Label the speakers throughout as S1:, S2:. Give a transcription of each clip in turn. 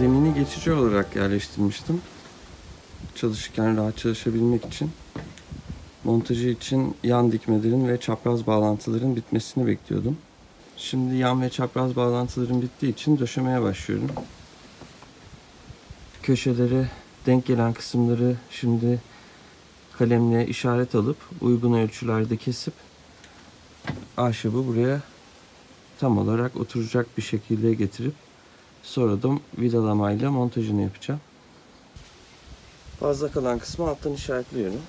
S1: Zemini geçici olarak yerleştirmiştim. Çalışırken rahat çalışabilmek için. Montajı için yan dikmelerin ve çapraz bağlantıların bitmesini bekliyordum. Şimdi yan ve çapraz bağlantıların bittiği için döşemeye başlıyorum. Köşelere denk gelen kısımları şimdi kalemle işaret alıp uygun ölçülerde kesip ahşabı buraya tam olarak oturacak bir şekilde getirip sonra da vidalamayla montajını yapacağım. Fazla kalan kısmı alttan işaretliyorum.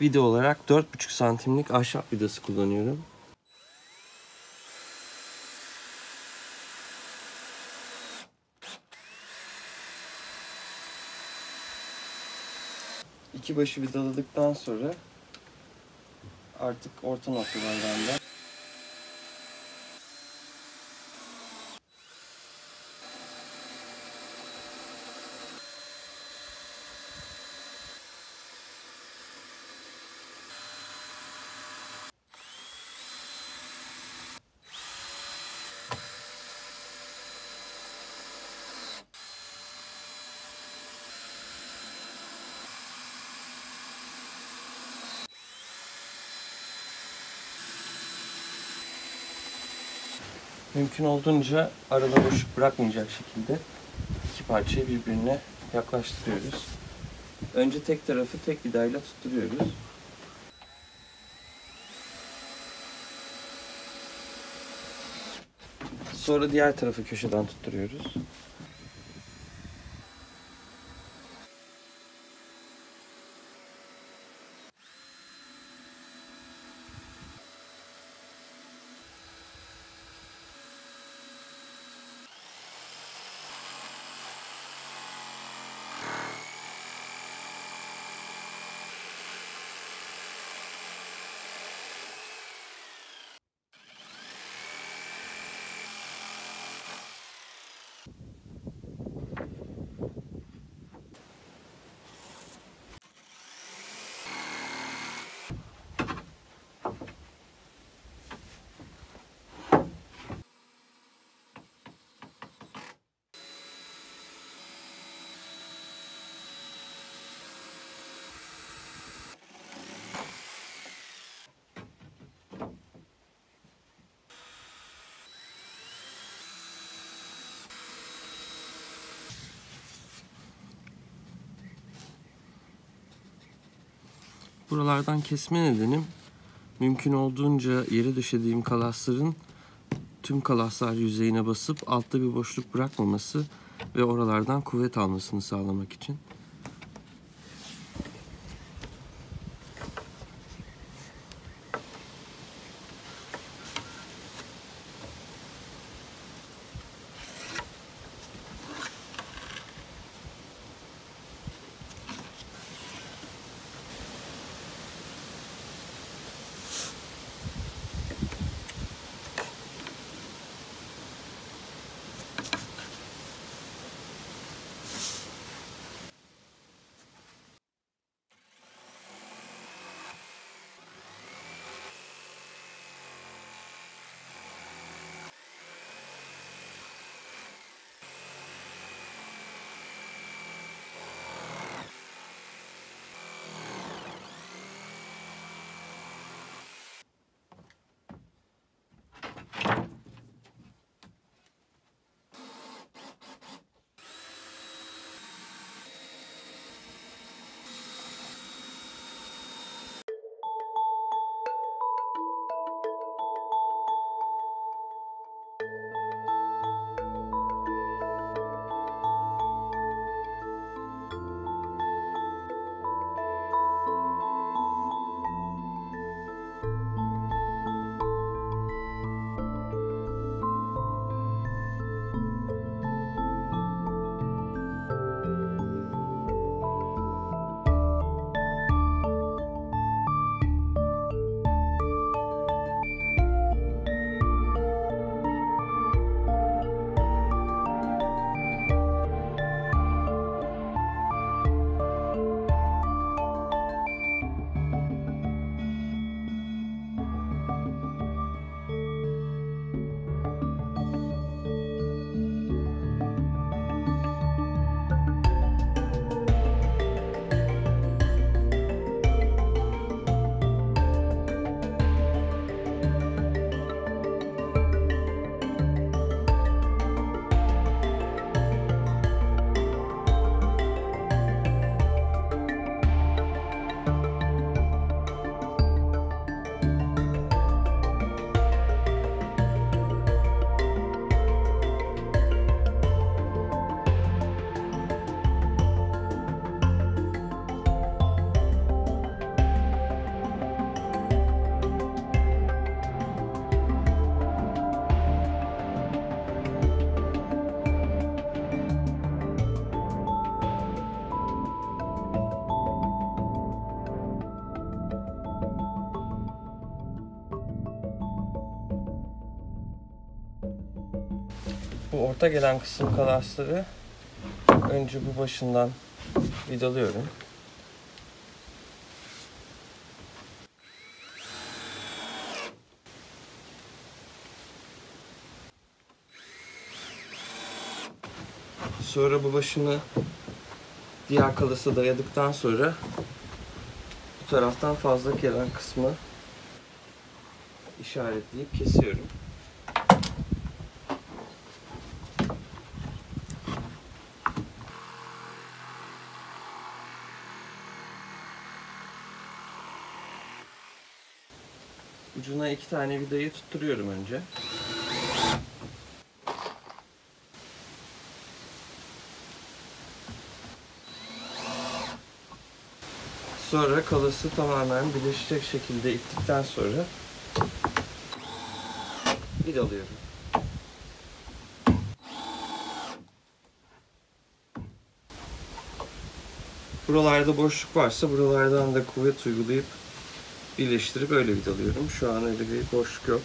S1: Vida olarak 4,5 santimlik ahşap vidası kullanıyorum. İki başı vidaladıktan sonra artık orta noktalardan da mümkün olduğunca arada boşluk bırakmayacak şekilde iki parçayı birbirine yaklaştırıyoruz. Önce tek tarafı tek vidayla tutturuyoruz. Sonra diğer tarafı köşeden tutturuyoruz. Buralardan kesme nedenim mümkün olduğunca yere döşediğim kalasların tüm kalaslar yüzeyine basıp altta bir boşluk bırakmaması ve oralardan kuvvet almasını sağlamak için. Bu orta gelen kısım kalasları önce bu başından vidalıyorum. Sonra bu başını diğer kalası dayadıktan sonra bu taraftan fazla gelen kısmı işaretleyip kesiyorum. Ucuna iki tane vidayı tutturuyorum önce. Sonra kalası tamamen birleşecek şekilde ittikten sonra vidalıyorum. Buralarda boşluk varsa buralardan da kuvvet uygulayıp birleştirip öyle vidalıyorum. Şu an öyle bir boşluk yok.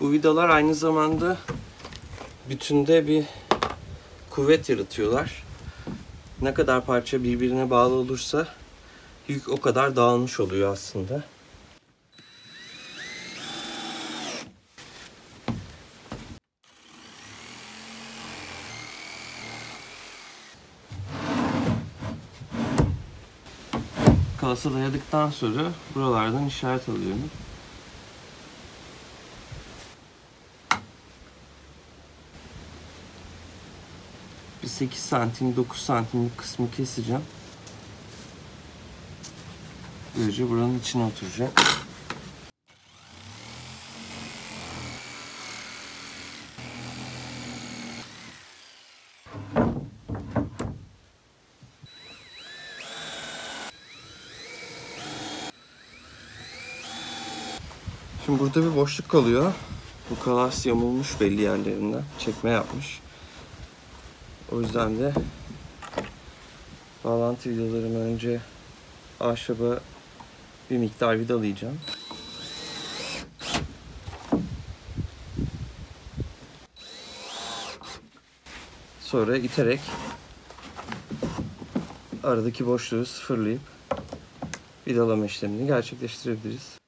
S1: Bu vidalar aynı zamanda bütünde bir kuvvet yaratıyorlar. Ne kadar parça birbirine bağlı olursa yük o kadar dağılmış oluyor aslında. Kalası dayadıktan sonra buralardan işaret alıyorum. 8 santim 9 santimlik kısmı keseceğim. Böylece buranın içine oturacak. Şimdi burada bir boşluk kalıyor. Bu kalas yamulmuş belli yerlerinden. Çekme yapmış. O yüzden de bağlantı vidalarımı önce ahşaba bir miktar vidalayacağım. Sonra iterek aradaki boşluğu sıfırlayıp vidalama işlemini gerçekleştirebiliriz.